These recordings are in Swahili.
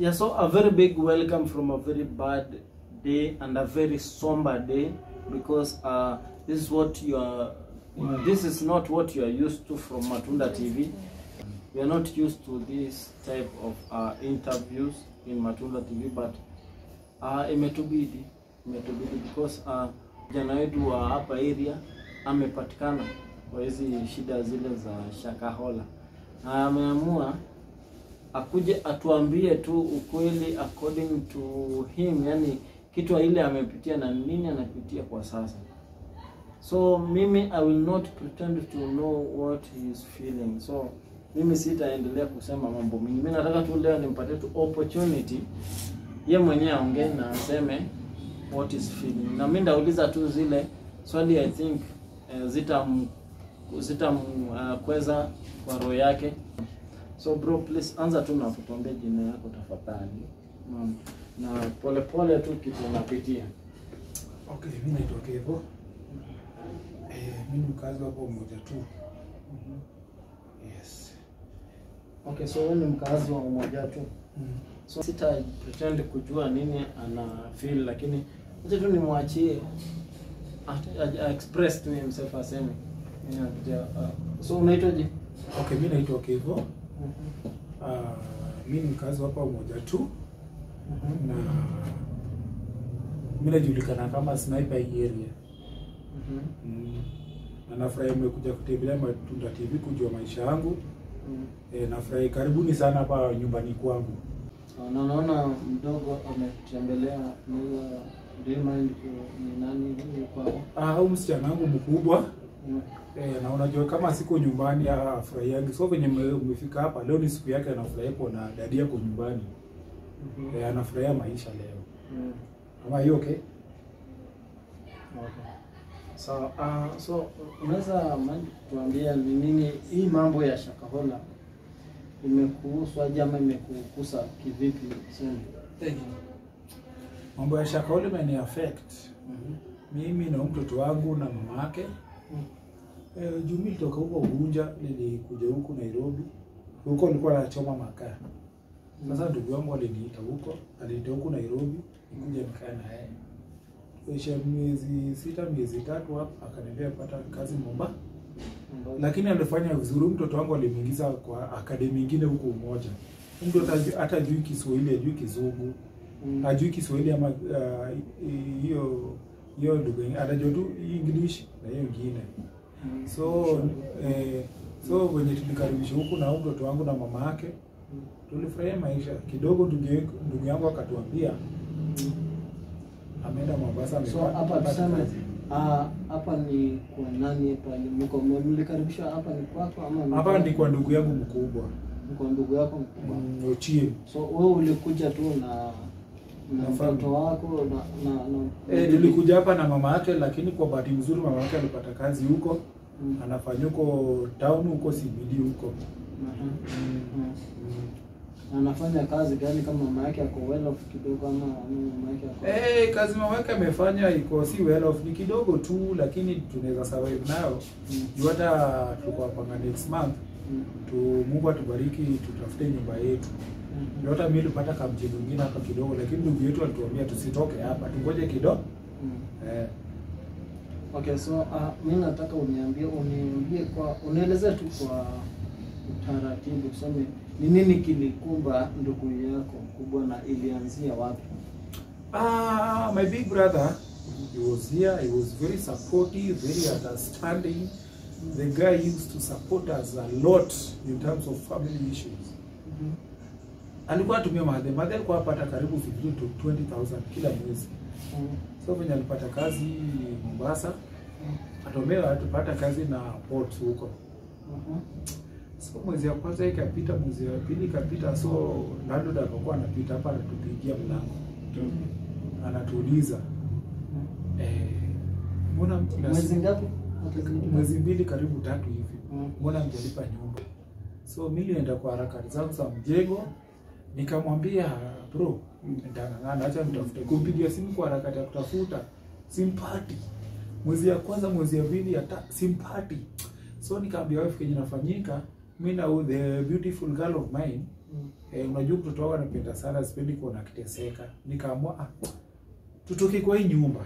Yeah, so a very big welcome from a very bad day and a very somber day because uh, this is what you are. This is not what you are used to from Matunda TV. We are not used to this type of uh, interviews in Matunda TV, but uh, imetubidi imetubidi because uh, jana wetu wa hapa area amepatikana kwa hizi shida zile za Shakahola na ameamua akuje atuambie tu ukweli according to him, yani kitu ile amepitia na nini anapitia kwa sasa. So mimi I will not pretend to know what he is feeling. So mimi sitaendelea kusema mambo mingi. Mimi nataka tu leo nimpatie tu opportunity ye mwenyewe aongee na aseme what is feeling, na mimi ndauliza tu zile swali I think uh, zitam zitamkweza uh, kwa roho yake. So bro, please anza tu na kutuambia jina yako tafadhali. Naam. Na pole pole tu kitu unapitia. Okay, mimi naitwa Kevo. Eh, mimi ni mkazi hapo mmoja tu. Yes. Okay, so wewe ni mkazi wa umoja tu. Mm. So sita pretend kujua nini ana feel, lakini acha tu nimwachie express to himself aseme. Yeah, uh, so unaitwaje? Okay, mimi naitwa Kevo. Ah, mimi ni mkazi hapa Umoja tu na mi najulikana kama sniper area. Mhm. Mm. Na nafurahi mmekuja kutembelea Matunda TV kujua maisha yangu. Mhm. Eh, nafurahi karibuni sana hapa nyumbani kwangu. Na naona mdogo ametembelea ni Diamond, ni nani huyu kwao? Ah, huyu msichana wangu mkubwa Eh, na unajua kama siku nyumbani afurahiangi. So venye umefika hapa leo ni siku yake, anafurahia kuona dadi yako nyumbani. mm -hmm. Eh, anafurahia maisha leo. Mm. Ama hiyo okay? Okay. So, uh, so unaweza tuambia ni nini hii mambo ya Shakahola imekuhusu aje ama imekukusa kivipi? Sema. Mambo ya Shakahola imeni affect mm -hmm. mimi na mtoto wangu na mama yake. Mm. Eh, juu mimi nilitoka huko Unguja, nilikuja huku Nairobi. Huko nilikuwa nachoma makaa. Sasa ndugu yangu aliniita huko, aliniita huko Nairobi, nikuja nikae na yeye. Kisha miezi sita, miezi tatu hapo akaniambia pata kazi Mombasa. lakini alifanya vizuri. Mtoto wangu alimuingiza kwa akademi nyingine huko Umoja. Mtoto hata- ajui Kiswahili, ajui Kizungu, Mm. ajui Kiswahili ama hiyo hiyo hiyo ingine. anajua tu English na hiyo ingine. Mm. So eh, so wenye tulikaribisha huku na mtoto wangu na mama yake Mm. tulifurahia maisha kidogo. Ndugu yangu- ndugu akatuambia Mm. ameenda Mombasa, So hapa tuseme ah, hapa ni kwa nani hapa ni mko mlikaribishwa hapa ni kwako ama ni hapa ni kwa ndugu yangu mkubwa kwa ndugu yako mkubwa? Ochie. Ochieng. So wewe ulikuja tu Na mtoto wako na na, na Eh, nilikuja hapa na mama yake, lakini kwa bahati nzuri mama yake alipata kazi huko, Mm. anafanya huko town huko CBD huko. Mm. Mm. anafanya kazi gani kama mama yake ako well off kidogo ama ama mama yake ako Eh, kazi mama yake amefanya iko si well off, ni kidogo tu, lakini tunaweza survive nayo. Mm. Juu hata tuko hapa next month Mm. tu Mungu atubariki tutafute nyumba yetu. Mm. Ndio hata mimi nilipata kamji mwingine hapa kidogo, lakini ndugu yetu alituambia tusitoke hapa, tungoje kidogo. Mm. Eh, Okay, so uh, mimi nataka uniambie uniambie kwa unielezee tu kwa utaratibu, tuseme ni nini kilikumba ndugu yako mkubwa na ilianzia wapi? Ah, my big brother, he was here. He was very supportive, very understanding. The guy used to support us a lot in terms of family issues. Alikuwa atumia madhe madhe, alikuwa apata karibu 15 to 20,000 kila mwezi. Mm. So venye alipata kazi Mombasa, mm. atomea atupata kazi na port huko. mm -hmm. So mwezi ya kwanza ikapita, mwezi wa pili ikapita, so landlord akakuwa anapita hapa anatupigia mlango, mm. anatuuliza mm. eh, mbona Mwezi ngapi? mwezi mbili karibu tatu hivi, Mm. mbona mjalipa nyumba? So mimi nilienda kwa harakati zangu za mjengo, nikamwambia bro, nitang'ang'ana, acha nitafute. Kumpigia simu kwa harakati ya kutafuta simpati, mwezi ya kwanza, mwezi ya pili, ya tatu simpati. So nikaambia wife kenye nafanyika, mimi na the beautiful girl of mine Mm. Eh, unajua mtoto wangu anapenda sana, sipendi kuona akiteseka. Nikaamua ah, tutoke kwa hii nyumba.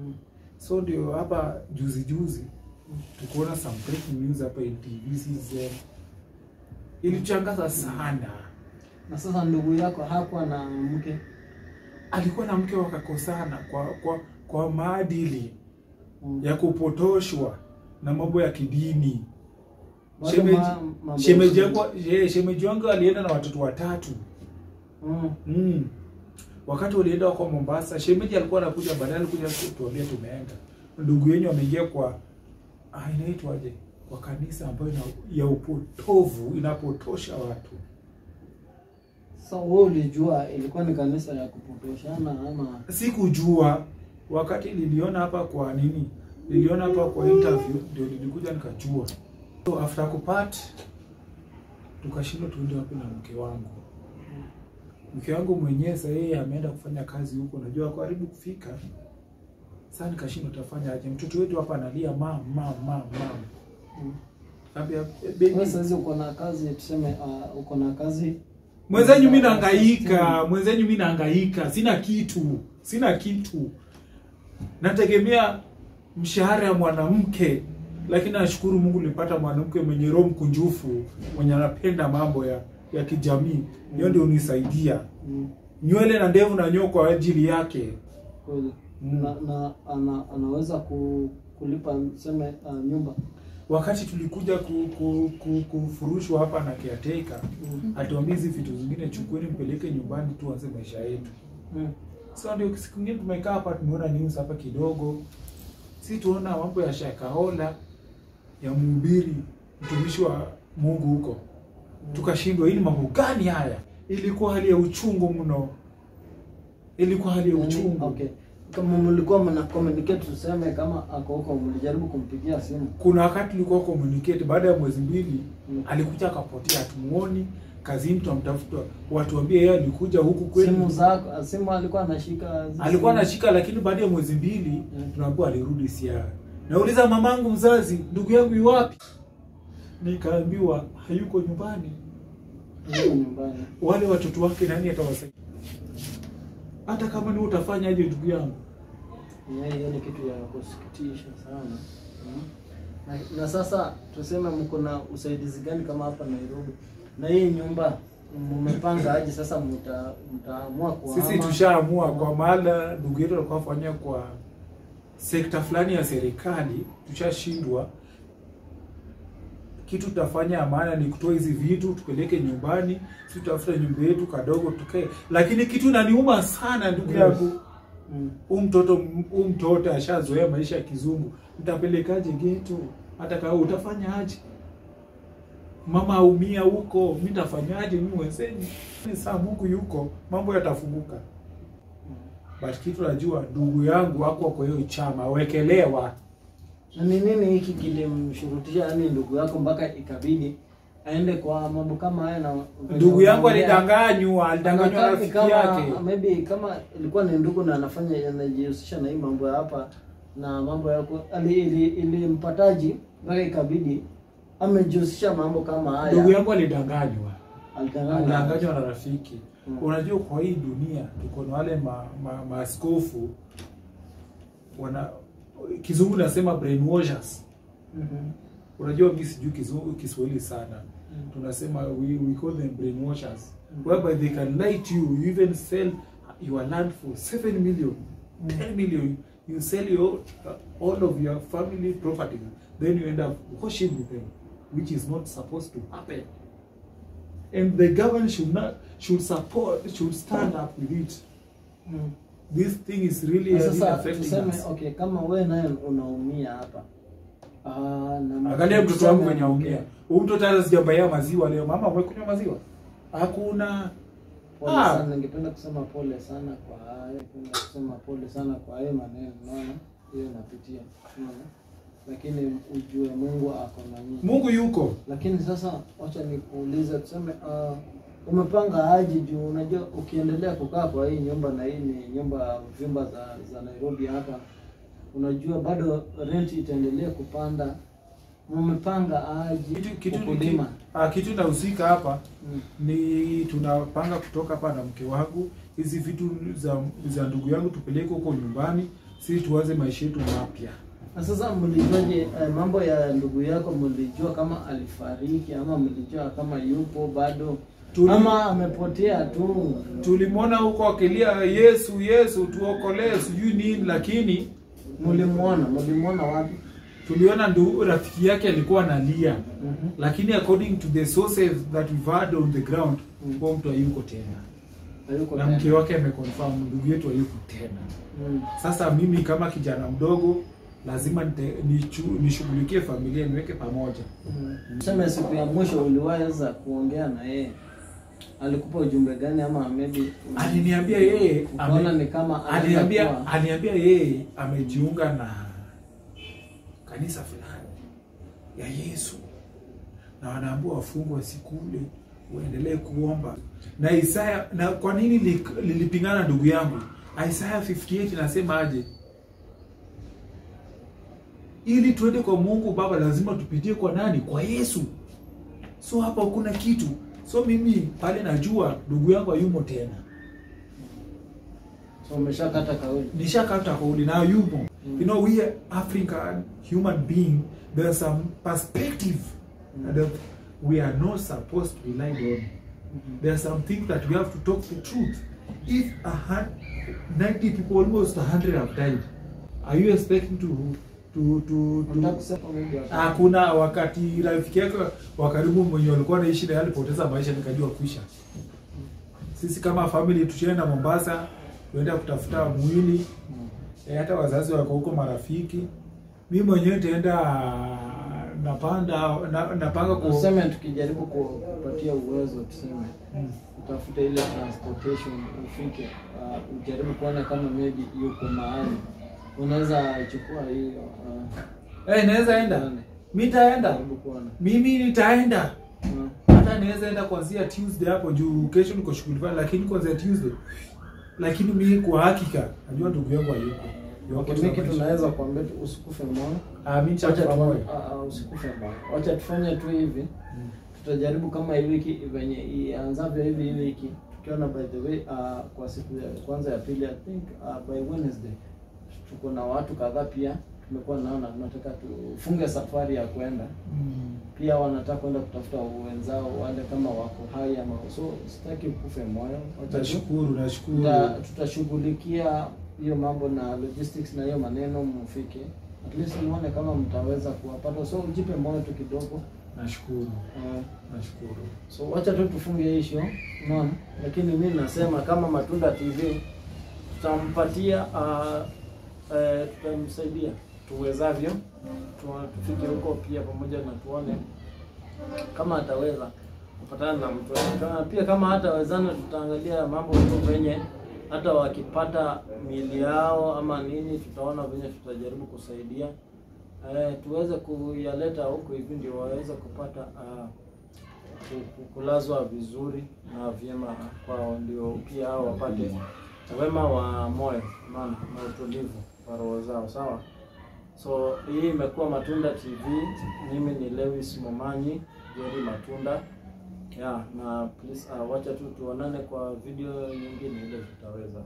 Mm. So ndio hapa juzi juzi tukuona some breaking news hapa in TV Citizen. Ilichangaza sana. Na sasa ndugu yako hakuwa na mke Alikuwa na mke wakakosana kwa kwa kwa maadili Mm. ya kupotoshwa na mambo ya kidini. Shemeji yangu shemeji wangu alienda na watoto watatu. Mm. Mm. Wakati walienda kwa Mombasa, shemeji alikuwa anakuja baadaye alikuja kutuambia tumeenda. Ndugu yenyu ameingia kwa ah, inaitwaje? Kwa kanisa ambayo ya upotovu inapotosha watu. Sasa wewe ulijua ilikuwa ni kanisa ya kupotoshana ama Sikujua wakati niliona hapa kwa nini? Niliona hapa kwa interview ndio nilikuja nikajua. So after kupat, tukashindwa tuende wapi na mke wangu. Mke wangu mwenyewe sasa yeye ameenda kufanya kazi huko, najua karibu kufika. Sasa nikashindwa tafanya aje? Mtoto wetu hapa analia mam mam mam mam. Mm. Kaambia "Eh, wewe sasa uko na kazi tuseme uh, uko na kazi mwenzenyu mimi nahangaika, mwenzenyu mimi nahangaika, sina kitu, sina kitu. Nategemea mshahara ya mwanamke, lakini nashukuru Mungu nilipata mwanamke mwenye roho mkunjufu, mwenye anapenda mambo ya ya kijamii. Hiyo ndio unisaidia. Mm. Nywele na ndevu na nyoa kwa ajili yake. kweli Mm. na, na ana, anaweza ku, kulipa sema uh, nyumba Wakati tulikuja ku, ku, ku, kufurushwa hapa na caretaker, Mm. atuambia hizi vitu zingine chukueni mpeleke nyumbani tuanze maisha yetu. Mm. So ndio siku nyingine tumekaa hapa tumeona news hapa kidogo. Si tuona mambo ya Shakahola ya mhubiri mtumishi wa Mungu huko. mm. Tukashindwa hii ni mambo gani haya? Ilikuwa hali ya uchungu mno. Ilikuwa hali ya uchungu mm. okay kama mlikuwa mna communicate tuseme kama ako huko mlijaribu kumpigia simu Kuna wakati tulikuwa communicate baada ya mwezi mbili Mm. alikuja akapotea hatumuoni kazini tunamtafuta watuambie yeye alikuja huku kweli. simu zako simu alikuwa anashika alikuwa anashika lakini baada ya mwezi mbili Mm. tunaambiwa alirudi Siaya. Nauliza mamangu mzazi, ndugu yangu yu wapi? Nikaambiwa hayuko nyumbani. Hayuko nyumbani Wale watoto wake nani atawasaidia? Hata kama ni utafanya aje ndugu yangu? Yeah, hiyo ni kitu ya kusikitisha sana na, na sasa tuseme mko na usaidizi gani kama hapa Nairobi na hii nyumba mmepanga aje sasa mta mtaamua kwa Sisi tushaamua kwa mahala ndugu yetu alikuwa afanya kwa sekta fulani ya serikali, tushashindwa. Kitu tutafanya ya maana ni kutoa hizi vitu tupeleke nyumbani, si tutafuta nyumba yetu kadogo tukae. Lakini kitu inaniuma sana ndugu Yes. Yangu, Mm. huu mtoto huu mtoto ashazoea maisha ya kizungu, nitapelekaje geto? Hata kama utafanya aje? Mama aumia huko, mi nitafanyaje? Mi mwenzenyu Ni saa Mungu yuko, mambo yatafunguka. But kitu najua ndugu yangu wako kwa hiyo chama wekelewa. Na ni nini hiki kilimshurutisha yani ndugu yako mpaka ikabidi aende kwa mambo kama haya na Ndugu yangu alidanganywa, alidanganywa na rafiki kama- yake. maybe kama ilikuwa ni ndugu na anafanya anajihusisha na hii mambo ya hapa na mambo ya ilimpataji ili- ilimpataji mpaka ikabidi amejihusisha mambo kama haya Ndugu yangu alidanganywa. alidanganywa na rafiki. Hmm. Unajua kwa hii dunia tuko na wale ma, ma, maaskofu wana kizungu nasema brainwashers. Mhm. Unajua mimi sijui Kiswahili sana. Tunasema we, we call them brainwashers. Whereby they can lie to you, you even sell your land for 7 million, Mm. 10 million. You sell your uh, all of your family property, then you end up washing with them, which is not supposed to happen. And the government should not should support should stand up with it. Mm. This thing is really, really affecting us. okay kama we naye unaumia hapa Angalia mtoto wangu mwenye aongea. Huyu mtoto hata sijambaia maziwa leo. Mama, umekunywa maziwa? Hakuna. Pole Ah. sana, ningependa kusema pole sana kwa hayo, ningependa kusema pole sana kwa hayo maneno, unaona hiyo napitia, unaona, lakini ujue Mungu ako na nyinyi. Mungu yuko. Lakini sasa wacha nikuulize, tuseme uh, umepanga aje juu unajua ukiendelea kukaa kwa hii nyumba na hii ni nyumba vyumba za za Nairobi hapa, unajua bado rent itaendelea kupanda mmepanga aji kitu kitu ukulima? ah, kitu inahusika hapa Mm. ni tunapanga kutoka hapa na mke wangu hizi vitu za za ndugu yangu tupeleke huko nyumbani si tuanze maisha yetu mapya Na sasa mlijuaje eh, mambo ya ndugu yako? Mlijua kama alifariki ama mlijua kama yupo bado Tuli- ama amepotea tu? tulimwona huko akilia yesu yesu tuokolee sijui nini lakini Mlimwona, mlimwona wapi? tuliona ndu rafiki yake alikuwa analia lia lakini according to the sources that we've had on the ground Mm. huo mtu hayuko tena Hayuko na mke wake ameconfirm ndugu yetu hayuko tena Mm. sasa mimi kama kijana mdogo lazima nishughulikie familia niweke pamoja Mm. Tuseme siku ya mwisho uliweza kuongea na yeye, alikupa ujumbe gani ama maybe aliniambia yeye ame- ni kama aliniambia aliniambia yeye amejiunga na kanisa fulani ya Yesu. Na wanaambua wafungwa wasikule waendelee kuomba. Na Isaya na kwa nini li- lilipingana na ndugu yangu? Isaya 58 nasema aje? Ili tuende kwa Mungu Baba lazima tupitie kwa nani? Kwa Yesu. So hapa hakuna kitu so mimi pale najua ndugu yangu hayumo tena So umeshakata kauli. nishakata kauli na yumo Mm. you know we are african human being there's some perspective Mm. that we are not supposed to rely on there are some things that we have to talk the truth if a hun- 90 people almost 100 have died are you expecting to tu, maybe hapa. hakuna wakati rafiki yake wa karibu mwenye walikuwa naishi naye alipoteza maisha nikajua kuisha sisi kama family tushaenda Mombasa tuenda kutafuta mwili. E, hata wazazi wako huko marafiki. Mi mwenyewe nitaenda napanda na, napanga ku Tuseme tukijaribu kupatia uwezo tuseme. Mm. utafute ile transportation ufike, uh, ujaribu kuona kama maybe yuko mahali unaweza chukua hiyo uh, Eh, naweza enda Mimi mi nitaenda mimi nitaenda Mm. hata naweza enda kuanzia Tuesday hapo juu kesho niko shughuli fulani lakini kuanzia Tuesday lakini mi kwa hakika najua ndugu yangu hayuko mimi kitu naweza kuambia tu usikufe moyo. Ah, mimi cha moyo. ah, ah, usikufe moyo. Wacha tufanye tu hivi. Mm. Tutajaribu kama hii wiki venye ianzavyo hivi hii wiki tukiona by the way uh, kwa siku ya kwanza ya pili I think uh, by Wednesday tuko na watu kadhaa pia tumekuwa naona tunataka tufunge safari ya kwenda Mm. pia wanataka kwenda kutafuta wenzao wale kama wako hai ama so sitaki ukufe moyo Nashukuru, nashukuru. tutashughulikia hiyo mambo na logistics na hiyo maneno mfike at least muone kama mtaweza kuwapata so ujipe moyo tu kidogo Nashukuru. uh, Nashukuru. so wacha tu tufunge hisho unaona lakini mimi nasema kama matunda tv tutampatia uh, uh, tutamsaidia tuwezavyo tufike huko pia pamoja na tuone kama ataweza kupatana na mtu kama, pia kama hatawezana tutaangalia mambo tu venye hata wakipata mili yao ama nini tutaona venye tutajaribu kusaidia. Eh, tuweze kuyaleta huko hivi ndio waweze kupata uh, ku- ku- kulazwa vizuri na vyema kwao, ndio pia hao wapate wema wa moyo maana na utulivu wa roho zao. Sawa, so hii imekuwa Matunda TV. Mimi ni Lewis Momanyi Jerry Matunda ya na please, uh, wacha tu tuonane kwa video nyingine ile tutaweza.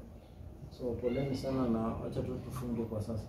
So poleni sana na wacha tu tufunge kwa sasa.